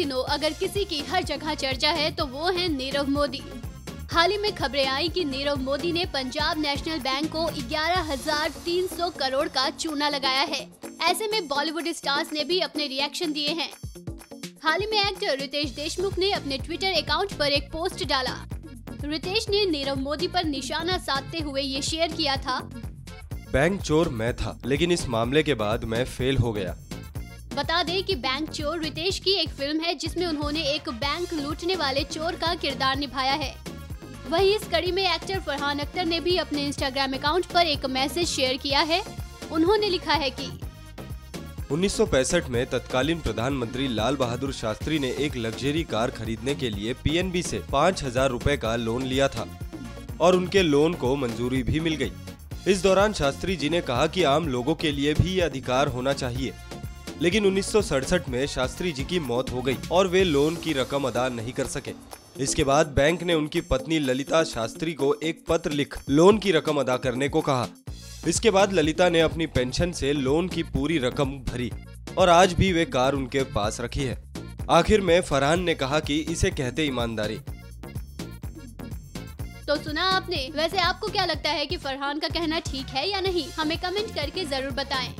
दिनों अगर किसी की हर जगह चर्चा है तो वो है नीरव मोदी। हाल ही में खबरें आई कि नीरव मोदी ने पंजाब नेशनल बैंक को 11,300 करोड़ का चूना लगाया है। ऐसे में बॉलीवुड स्टार्स ने भी अपने रिएक्शन दिए हैं। हाल ही में एक्टर रितेश देशमुख ने अपने ट्विटर अकाउंट पर एक पोस्ट डाला। रितेश ने नीरव मोदी पर निशाना साधते हुए ये शेयर किया था। बैंक चोर मैं था लेकिन इस मामले के बाद मैं फेल हो गया। बता दें कि बैंक चोर रितेश की एक फ़िल्म है जिसमें उन्होंने एक बैंक लूटने वाले चोर का किरदार निभाया है। वहीं इस कड़ी में एक्टर फरहान अख्तर ने भी अपने इंस्टाग्राम अकाउंट पर एक मैसेज शेयर किया है। उन्होंने लिखा है कि 1965 में तत्कालीन प्रधानमंत्री लाल बहादुर शास्त्री ने एक लग्जरी कार खरीदने के लिए पीएनबी से पाँच हज़ार रूपए का लोन लिया था और उनके लोन को मंजूरी भी मिल गई। इस दौरान शास्त्री जी ने कहा कि आम लोगों के लिए भी ये अधिकार होना चाहिए। लेकिन उन्नीस सौ सड़सठ में शास्त्री जी की मौत हो गई और वे लोन की रकम अदा नहीं कर सके। इसके बाद बैंक ने उनकी पत्नी ललिता शास्त्री को एक पत्र लिख लोन की रकम अदा करने को कहा। इसके बाद ललिता ने अपनी पेंशन से लोन की पूरी रकम भरी और आज भी वे कार उनके पास रखी है। आखिर में फरहान ने कहा कि इसे कहते ईमानदारी। तो सुना आपने, वैसे आपको क्या लगता है कि फरहान का कहना ठीक है या नहीं? हमें कमेंट करके ज़रूर बताएँ।